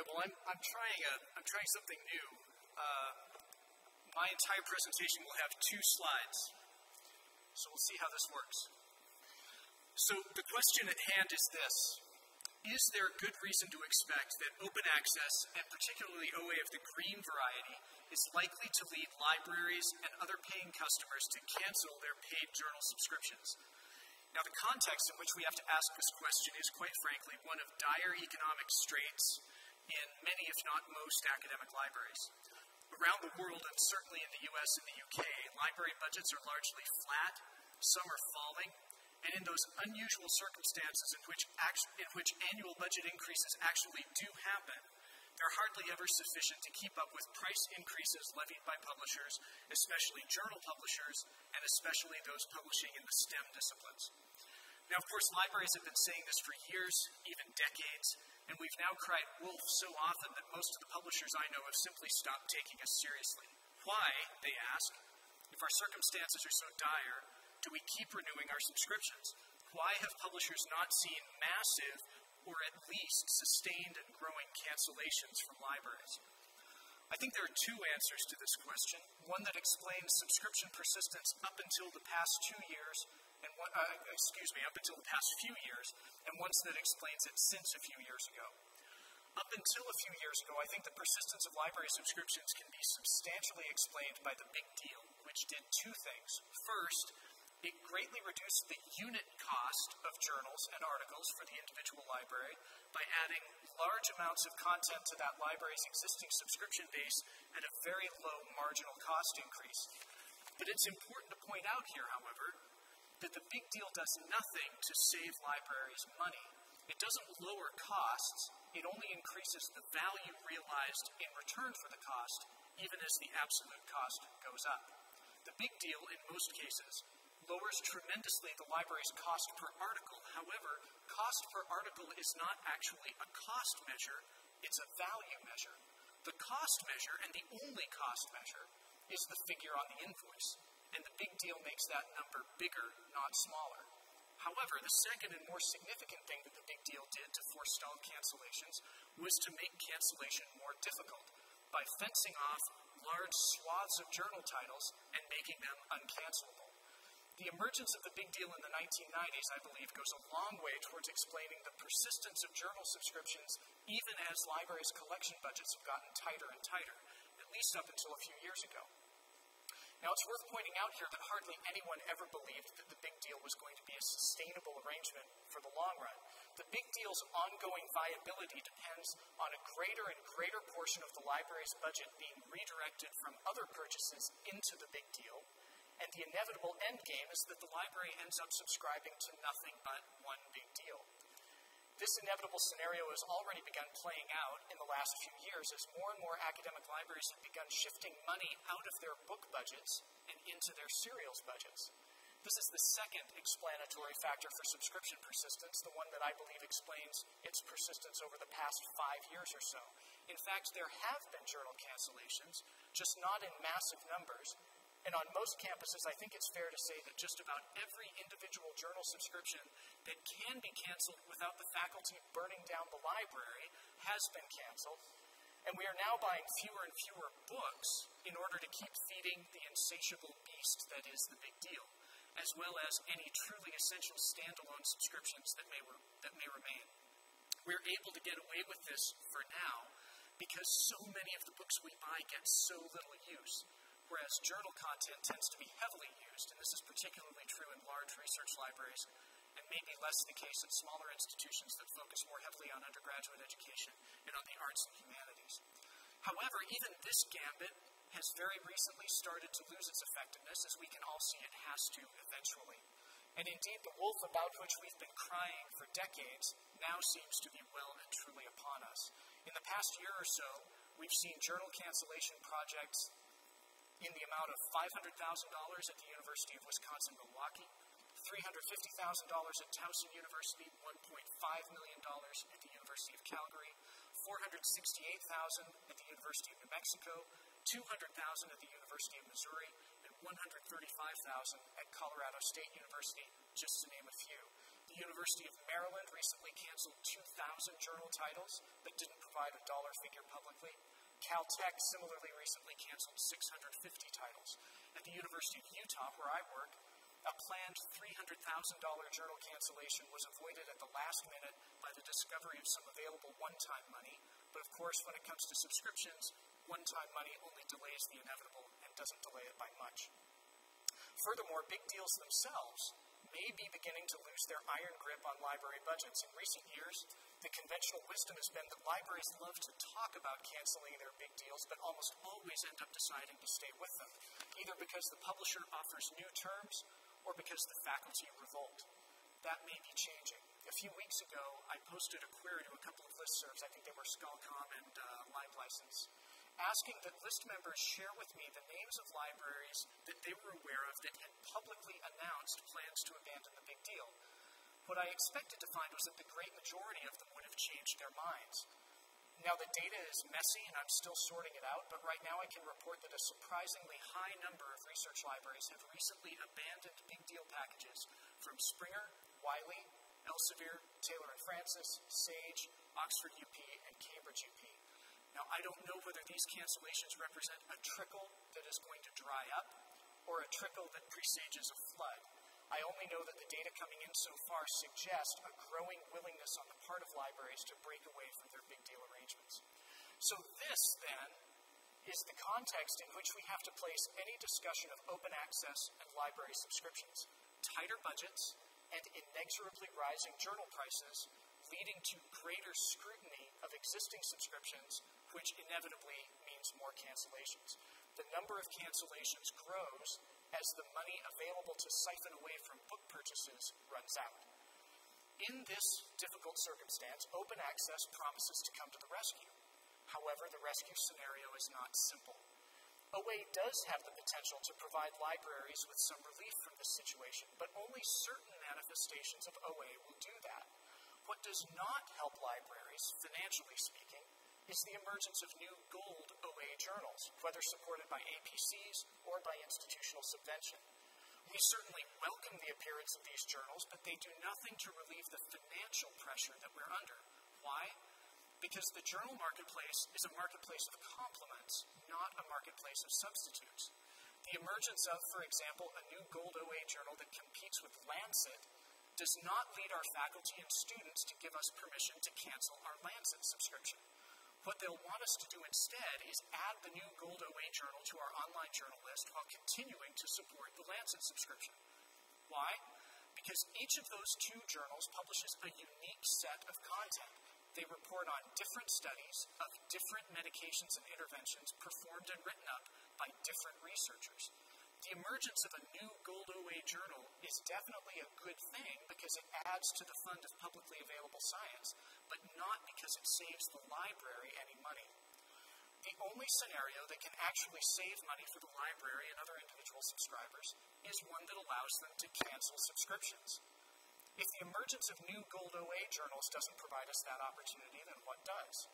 right. Well, I'm, I'm trying a I'm trying something new. Uh, my entire presentation will have two slides, so we'll see how this works. So the question at hand is this: Is there good reason to expect that open access, and particularly OA of the green variety, is likely to lead libraries and other paying customers to cancel their paid journal subscriptions? Now, the context in which we have to ask this question is, quite frankly, one of dire economic straits in many, if not most, academic libraries. Around the world, and certainly in the US and the UK, library budgets are largely flat, some are falling, and in those unusual circumstances in which, in which annual budget increases actually do happen, they're hardly ever sufficient to keep up with price increases levied by publishers, especially journal publishers, and especially those publishing in the STEM disciplines. Now, of course, libraries have been saying this for years, even decades, and we've now cried wolf so often that most of the publishers I know have simply stopped taking us seriously. Why, they ask, if our circumstances are so dire, do we keep renewing our subscriptions? Why have publishers not seen massive or at least sustained and growing cancellations from libraries? I think there are two answers to this question one that explains subscription persistence up until the past two years, and one, uh, excuse me, up until the past few years, and one that explains it since a few years ago. Up until a few years ago, I think the persistence of library subscriptions can be substantially explained by the big deal, which did two things. First, it greatly reduced the unit cost of journals and articles for the individual library by adding large amounts of content to that library's existing subscription base at a very low marginal cost increase. But it's important to point out here, however, that the big deal does nothing to save libraries money. It doesn't lower costs, it only increases the value realized in return for the cost, even as the absolute cost goes up. The big deal, in most cases, lowers tremendously the library's cost per article. However, cost per article is not actually a cost measure, it's a value measure. The cost measure, and the only cost measure, is the figure on the invoice and the big deal makes that number bigger, not smaller. However, the second and more significant thing that the big deal did to forestall cancellations was to make cancellation more difficult by fencing off large swaths of journal titles and making them uncancelable. The emergence of the big deal in the 1990s, I believe, goes a long way towards explaining the persistence of journal subscriptions even as libraries' collection budgets have gotten tighter and tighter, at least up until a few years ago. Now, it's worth pointing out here that hardly anyone ever believed that the big deal was going to be a sustainable arrangement for the long run. The big deal's ongoing viability depends on a greater and greater portion of the library's budget being redirected from other purchases into the big deal, and the inevitable end game is that the library ends up subscribing to nothing but one big deal. This inevitable scenario has already begun playing out in the last few years as more and more academic libraries have begun shifting money out of their book budgets and into their serials budgets. This is the second explanatory factor for subscription persistence, the one that I believe explains its persistence over the past five years or so. In fact, there have been journal cancellations, just not in massive numbers, and on most campuses, I think it's fair to say that just about every individual journal subscription that can be canceled without the faculty burning down the library has been canceled. And we are now buying fewer and fewer books in order to keep feeding the insatiable beast that is the big deal, as well as any truly essential standalone subscriptions that may, that may remain. We're able to get away with this for now because so many of the books we buy get so little use whereas journal content tends to be heavily used, and this is particularly true in large research libraries, and maybe less the case at smaller institutions that focus more heavily on undergraduate education and on the arts and humanities. However, even this gambit has very recently started to lose its effectiveness, as we can all see it has to eventually. And indeed, the wolf about which we've been crying for decades now seems to be well and truly upon us. In the past year or so, we've seen journal cancellation projects in the amount of $500,000 at the University of Wisconsin Milwaukee, $350,000 at Towson University, $1.5 million at the University of Calgary, $468,000 at the University of New Mexico, $200,000 at the University of Missouri, and $135,000 at Colorado State University, just to name a few. The University of Maryland recently canceled 2,000 journal titles but didn't provide a dollar figure publicly. Caltech similarly recently canceled 650 titles. At the University of Utah, where I work, a planned $300,000 journal cancellation was avoided at the last minute by the discovery of some available one time money. But of course, when it comes to subscriptions, one time money only delays the inevitable and doesn't delay it by much. Furthermore, big deals themselves may be beginning to lose their iron grip on library budgets. In recent years, the conventional wisdom has been that libraries love to talk about canceling their big deals, but almost always end up deciding to stay with them, either because the publisher offers new terms or because the faculty revolt. That may be changing. A few weeks ago, I posted a query to a couple of listservs, I think they were SCHOLCOMM and uh, asking that list members share with me the names of libraries that they were aware of that had publicly announced plans to abandon the big deal. What I expected to find was that the great majority of them would have changed their minds. Now, the data is messy and I'm still sorting it out, but right now I can report that a surprisingly high number of research libraries have recently abandoned big deal packages from Springer, Wiley, Elsevier, Taylor and Francis, Sage, Oxford UP, and Cambridge UP. Now, I don't know whether these cancellations represent a trickle that is going to dry up or a trickle that presages a flood. I only know that the data coming in so far suggest a growing willingness on the part of libraries to break away from their big deal arrangements. So, this then is the context in which we have to place any discussion of open access and library subscriptions. Tighter budgets and inexorably rising journal prices leading to greater scrutiny of existing subscriptions, which inevitably means more cancellations. The number of cancellations grows as the money available to siphon away from book purchases runs out. In this difficult circumstance, open access promises to come to the rescue. However, the rescue scenario is not simple. OA does have the potential to provide libraries with some relief from this situation, but only certain manifestations of OA will do that. What does not help libraries, financially speaking, is the emergence of new gold OA journals, whether supported by APCs or by institutional subvention. We certainly welcome the appearance of these journals, but they do nothing to relieve the financial pressure that we're under. Why? Because the journal marketplace is a marketplace of complements, not a marketplace of substitutes. The emergence of, for example, a new gold OA journal that competes with Lancet does not lead our faculty and students to give us permission to cancel our Lancet subscription. What they'll want us to do instead is add the new Gold OA journal to our online journal list while continuing to support the Lancet subscription. Why? Because each of those two journals publishes a unique set of content. They report on different studies of different medications and interventions performed and written up by different researchers. The emergence of a new Gold OA journal is definitely a good thing because it adds to the fund of publicly available science, but not because it saves the library any money. The only scenario that can actually save money for the library and other individual subscribers is one that allows them to cancel subscriptions. If the emergence of new Gold OA journals doesn't provide us that opportunity, then what does?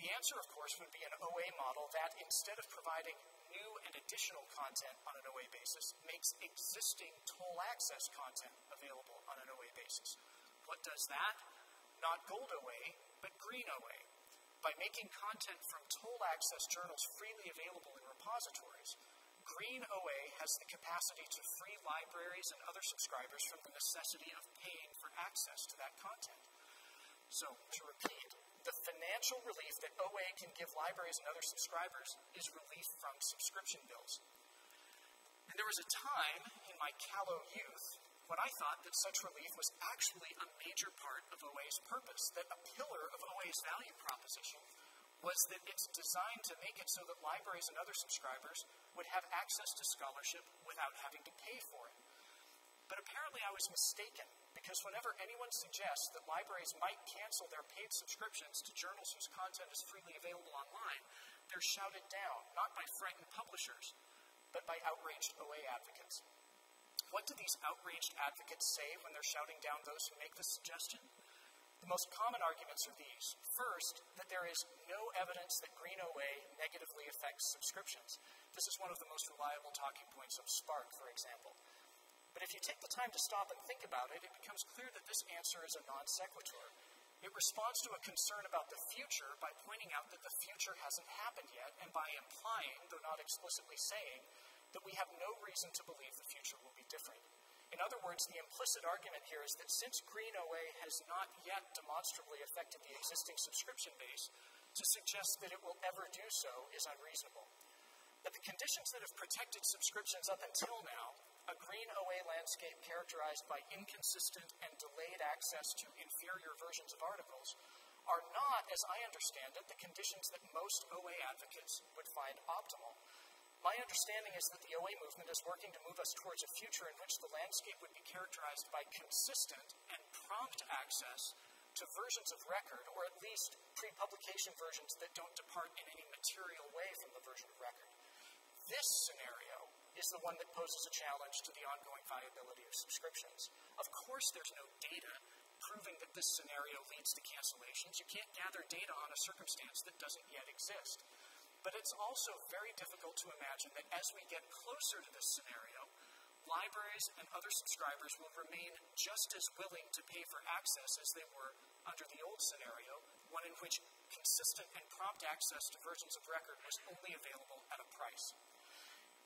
The answer, of course, would be an OA model that, instead of providing new and additional content on an OA basis, makes existing toll access content available on an OA basis. What does that? not gold OA, but green OA. By making content from toll access journals freely available in repositories, Green OA has the capacity to free libraries and other subscribers from the necessity of paying for access to that content. So, to repeat, the financial relief that OA can give libraries and other subscribers is relief from subscription bills. And there was a time in my callow youth when I thought that such relief was actually a major part of OA's purpose, that a pillar of OA's value proposition was that it's designed to make it so that libraries and other subscribers would have access to scholarship without having to pay for it. But apparently I was mistaken, because whenever anyone suggests that libraries might cancel their paid subscriptions to journals whose content is freely available online, they're shouted down, not by frightened publishers, but by outraged OA advocates. What do these outraged advocates say when they're shouting down those who make this suggestion? The most common arguments are these. First, that there is no evidence that Green OA negatively affects subscriptions. This is one of the most reliable talking points of SPARC, for example. But if you take the time to stop and think about it, it becomes clear that this answer is a non sequitur. It responds to a concern about the future by pointing out that the future hasn't happened yet, and by implying, though not explicitly saying, that we have no reason to believe the future will be different. In other words, the implicit argument here is that since Green OA has not yet demonstrably affected the existing subscription base, to suggest that it will ever do so is unreasonable. But the conditions that have protected subscriptions up until now, a green OA landscape characterized by inconsistent and delayed access to inferior versions of articles, are not, as I understand it, the conditions that most OA advocates would find optimal. My understanding is that the OA movement is working to move us towards a future in which the landscape would be characterized by consistent and prompt access to versions of record, or at least pre publication versions that don't depart in any material way from the version of record. This scenario is the one that poses a challenge to the ongoing viability of subscriptions. Of course, there's no data proving that this scenario leads to cancellations. You can't gather data on a circumstance that doesn't yet exist. But it's also very difficult to imagine that as we get closer to this scenario, libraries and other subscribers will remain just as willing to pay for access as they were under the old scenario, one in which consistent and prompt access to versions of record was only available at a price.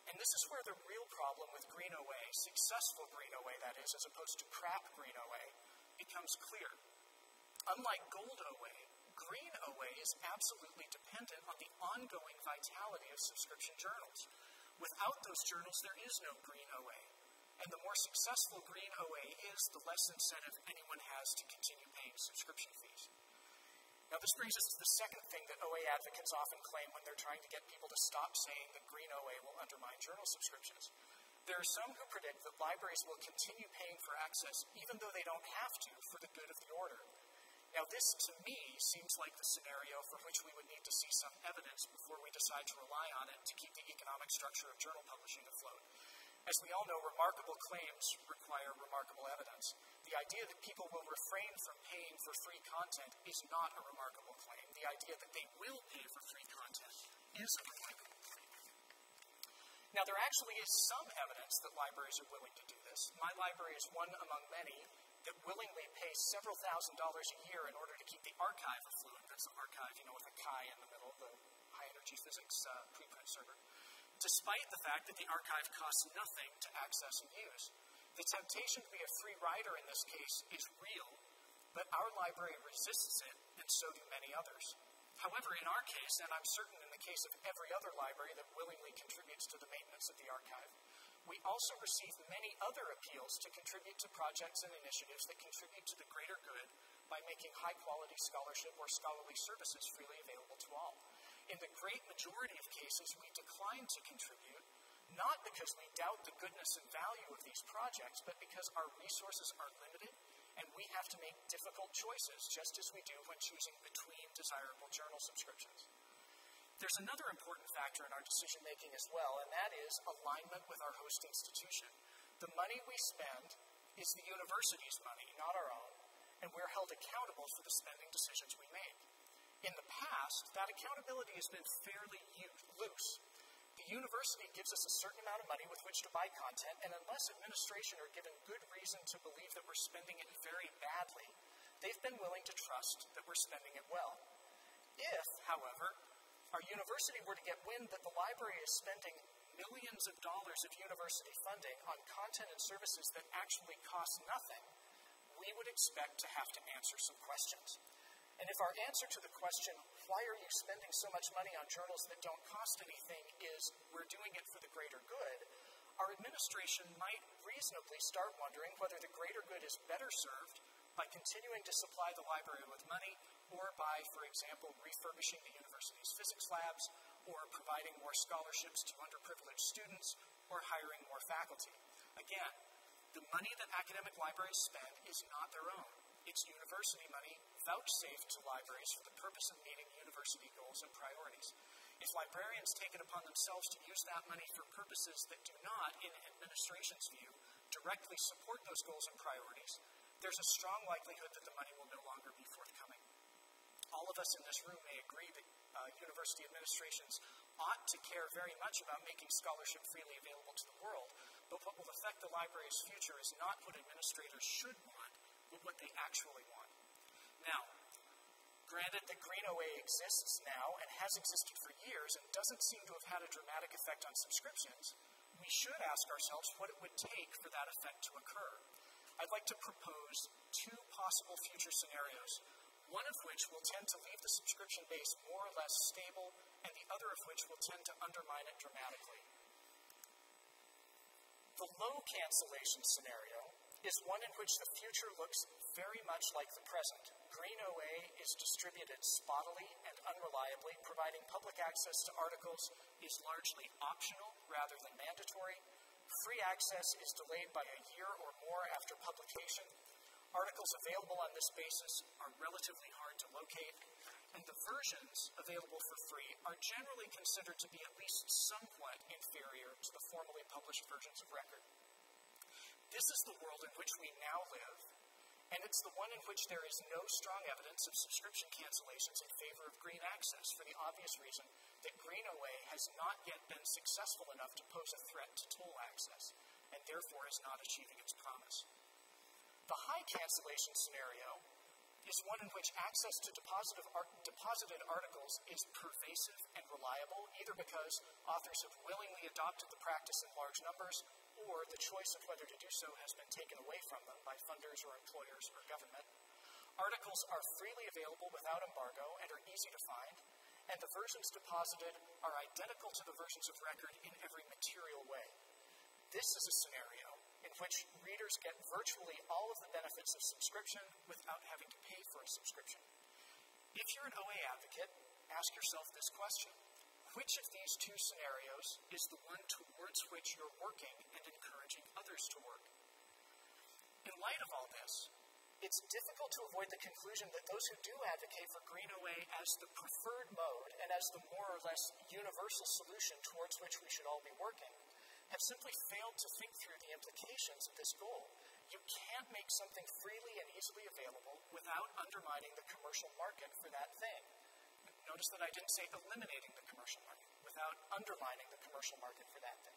And this is where the real problem with Green OA, successful Green OA that is, as opposed to crap Green OA, becomes clear. Unlike Gold OA, green OA is absolutely dependent on the ongoing vitality of subscription journals. Without those journals, there is no green OA. And the more successful green OA is, the less incentive anyone has to continue paying subscription fees. Now, this brings us to the second thing that OA advocates often claim when they're trying to get people to stop saying that green OA will undermine journal subscriptions. There are some who predict that libraries will continue paying for access even though they don't have to for the good of the order. Now, this to me seems like the scenario for which we would need to see some evidence before we decide to rely on it to keep the economic structure of journal publishing afloat. As we all know, remarkable claims require remarkable evidence. The idea that people will refrain from paying for free content is not a remarkable claim. The idea that they will pay for free content is a remarkable claim. Now, there actually is some evidence that libraries are willing to do this. My library is one among many that willingly pay several thousand dollars a year in order to keep the arXiv afloat. That's the arXiv, you know, with a chi in the middle, the high energy physics uh, preprint server. Despite the fact that the arXiv costs nothing to access and use. The temptation to be a free rider in this case is real, but our library resists it, and so do many others. However, in our case, and I'm certain in the case of every other library that willingly contributes to the maintenance of the arXiv, we also receive many other appeals to contribute to projects and initiatives that contribute to the greater good by making high quality scholarship or scholarly services freely available to all. In the great majority of cases, we decline to contribute, not because we doubt the goodness and value of these projects, but because our resources are limited and we have to make difficult choices, just as we do when choosing between desirable journal subscriptions. There's another important factor in our decision making as well, and that is alignment with our host institution. The money we spend is the university's money, not our own, and we're held accountable for the spending decisions we make. In the past, that accountability has been fairly loose. The university gives us a certain amount of money with which to buy content, and unless administration are given good reason to believe that we're spending it very badly, they've been willing to trust that we're spending it well. If, however, our university were to get wind that the library is spending millions of dollars of university funding on content and services that actually cost nothing, we would expect to have to answer some questions. And if our answer to the question, why are you spending so much money on journals that don't cost anything, is we're doing it for the greater good, our administration might reasonably start wondering whether the greater good is better served by continuing to supply the library with money or by, for example, refurbishing the university's physics labs, or providing more scholarships to underprivileged students, or hiring more faculty. Again, the money that academic libraries spend is not their own. It's university money vouchsafed to libraries for the purpose of meeting university goals and priorities. If librarians take it upon themselves to use that money for purposes that do not, in administration's view, directly support those goals and priorities, there's a strong likelihood that the money will no longer be forthcoming all of us in this room may agree that uh, university administrations ought to care very much about making scholarship freely available to the world. but what will affect the library's future is not what administrators should want, but what they actually want. Now, granted that Green OA exists now and has existed for years and doesn't seem to have had a dramatic effect on subscriptions, we should ask ourselves what it would take for that effect to occur. I'd like to propose two possible future scenarios, one of which will tend to leave the subscription base more or less stable, and the other of which will tend to undermine it dramatically. The low cancellation scenario is one in which the future looks very much like the present. Green OA is distributed spottily and unreliably, providing public access to articles is largely optional rather than mandatory. Free access is delayed by a year or more after publication. Articles available on this basis are relatively hard to locate, and the versions available for free are generally considered to be at least somewhat inferior to the formally published versions of record. This is the world in which we now live, and it's the one in which there is no strong evidence of subscription cancellations in favor of green access for the obvious reason that Green OA has not yet been successful enough to pose a threat to toll access, and therefore is not achieving its promise. The high cancellation scenario is one in which access to art- deposited articles is pervasive and reliable, either because authors have willingly adopted the practice in large numbers, or the choice of whether to do so has been taken away from them by funders or employers or government. Articles are freely available without embargo and are easy to find, and the versions deposited are identical to the versions of record in every material way. This is a scenario in which readers get virtually all of the benefits of subscription without having to pay for a subscription. If you're an OA advocate, ask yourself this question Which of these two scenarios is the one towards which you're working and encouraging others to work? In light of all this, it's difficult to avoid the conclusion that those who do advocate for Green OA as the preferred mode and as the more or less universal solution towards which we should all be working have simply failed to think through the implications of this goal. You can't make something freely and easily available without undermining the commercial market for that thing. Notice that I didn't say eliminating the commercial market, without undermining the commercial market for that thing.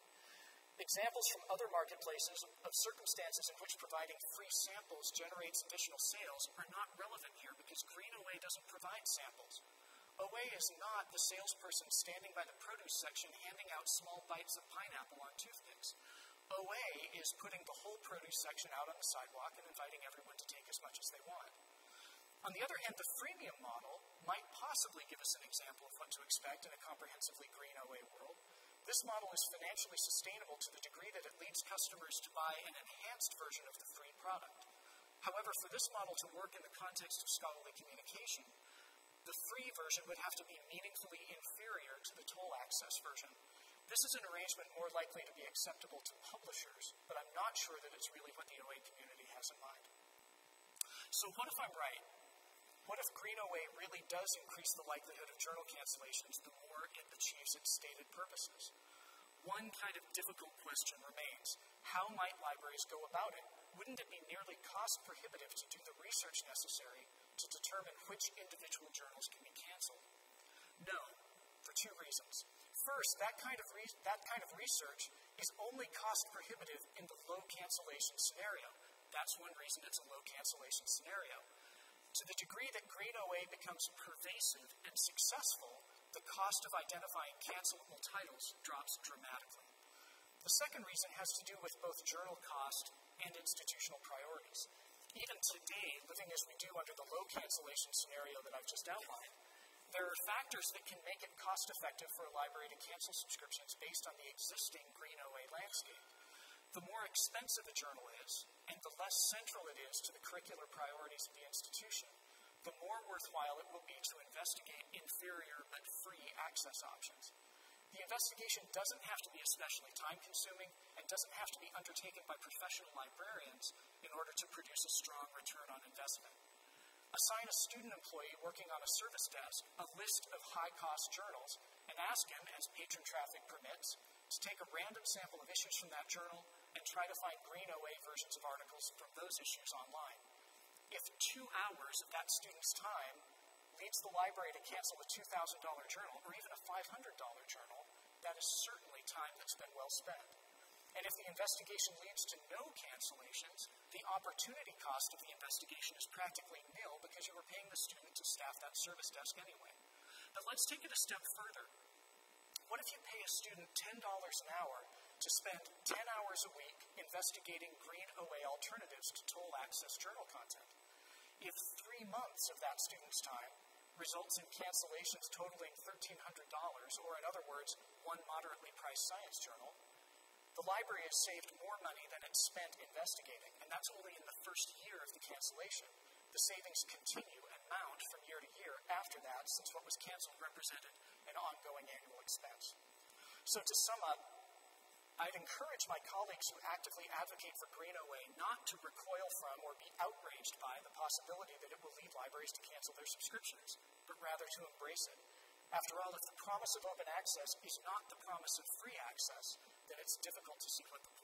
Examples from other marketplaces of circumstances in which providing free samples generates additional sales are not relevant here because Green OA doesn't provide samples. OA is not the salesperson standing by the produce section handing out small bites of pineapple on toothpicks. OA is putting the whole produce section out on the sidewalk and inviting everyone to take as much as they want. On the other hand, the freemium model might possibly give us an example of what to expect in a comprehensively green OA world. This model is financially sustainable to the degree that it leads customers to buy an enhanced version of the free product. However, for this model to work in the context of scholarly communication, the free version would have to be meaningfully inferior to the toll access version. This is an arrangement more likely to be acceptable to publishers, but I'm not sure that it's really what the OA community has in mind. So, what if I'm right? What if Green OA really does increase the likelihood of journal cancellations the more it achieves its stated purposes? One kind of difficult question remains how might libraries go about it? Wouldn't it be nearly cost prohibitive to do the research necessary to determine which individual journals can be canceled? No, for two reasons. First, that kind of, that kind of research is only cost prohibitive in the low cancellation scenario. That's one reason it's a low cancellation scenario. To the degree that Green OA becomes pervasive and successful, the cost of identifying cancelable titles drops dramatically. The second reason has to do with both journal cost and institutional priorities even today, living as we do under the low cancellation scenario that I've just outlined, there are factors that can make it cost effective for a library to cancel subscriptions based on the existing Green OA landscape. The more expensive a journal is, and the less central it is to the curricular priorities of the institution, the more worthwhile it will be to investigate inferior but free access options. The investigation doesn't have to be especially time consuming and doesn't have to be undertaken by professional librarians in order to produce a strong return on investment. Assign a student employee working on a service desk a list of high cost journals and ask him, as patron traffic permits, to take a random sample of issues from that journal and try to find green OA versions of articles from those issues online. If two hours of that student's time leads the library to cancel a $2,000 journal or even a $500 journal, that is certainly time that's been well spent. And if the investigation leads to no cancellations, the opportunity cost of the investigation is practically nil because you were paying the student to staff that service desk anyway. But let's take it a step further. What if you pay a student $10 an hour to spend 10 hours a week investigating green OA alternatives to toll access journal content? If three months of that student's time results in cancellations totaling $1,300, or in other words, one moderately priced science journal, the library has saved more money than it spent investigating, and that's only in the first year of the cancellation. The savings continue and mount from year to year after that, since what was canceled represented an ongoing annual expense. So, to sum up, I'd encourage my colleagues who actively advocate for Green OA not to recoil from or be outraged by the possibility that it will lead libraries to cancel their subscriptions, but rather to embrace it. After all, if the promise of open access is not the promise of free access, then it's difficult to see what the.